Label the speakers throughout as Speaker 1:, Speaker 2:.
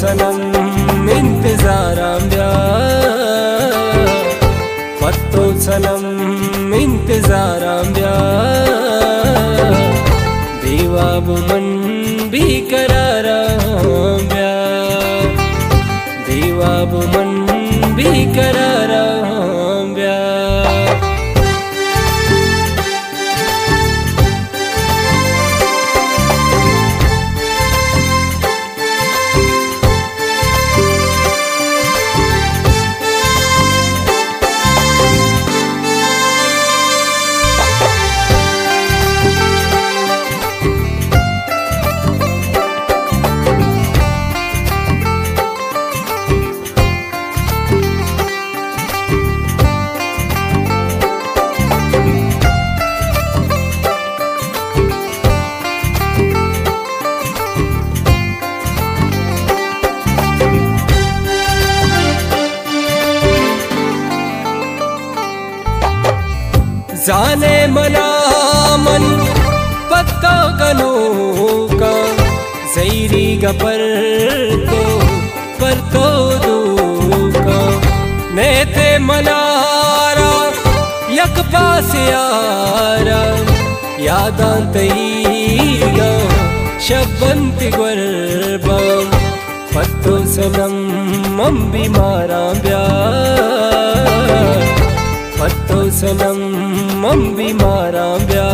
Speaker 1: सन मिंतारा विया पतो सनमज़ारामिया पत्ता गनो का जैरी गपर तो पर तो दूका। नेते मनारा यक पास यारा यादांतईगा शब्बंति ग्वर्बम पत्तो सनम मम बीमारा ब्या पत्तो सनम मम बीमारा ब्या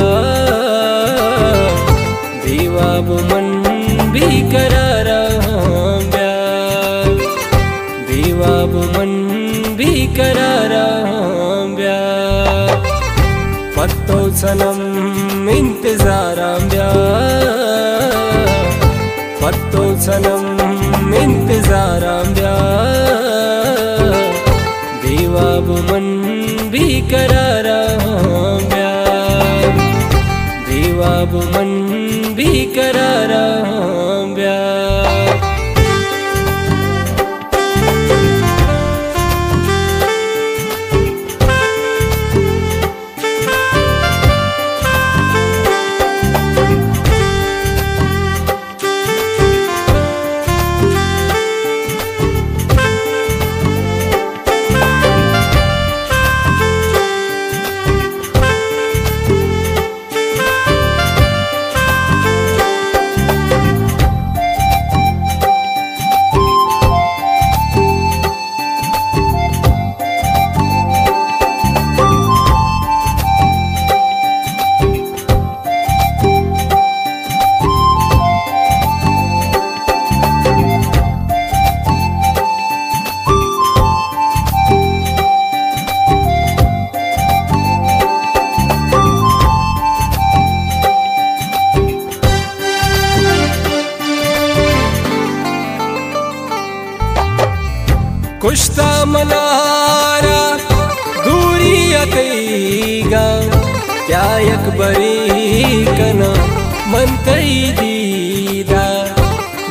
Speaker 1: दीवा बुमन भी करारा ब्या दीवा बुमन भी करारा ब्या पत्तो सनम इंतजारा ब्या पत्तो सनम इंतजारा ब्या दीवा बुमन भी करारा अब मन भी करारा कुश्ता मनारा दूरी अतईगा त्यायक बरी कना मंतई दीदा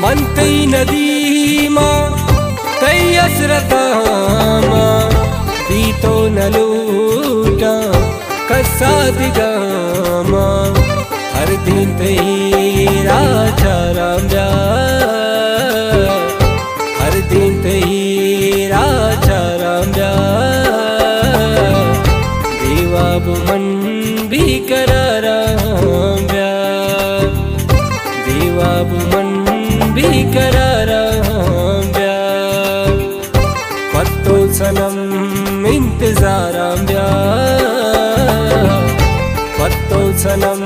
Speaker 1: मंतई नदीमा तई असरतामा दीतो नलूटा कसा हर दिन तई इंतजाराम्ब्या पत्तौ सनम्